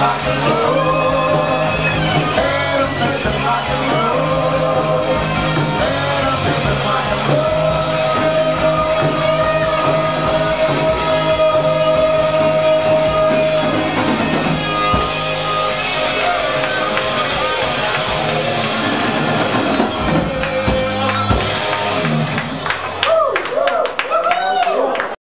rock and roll.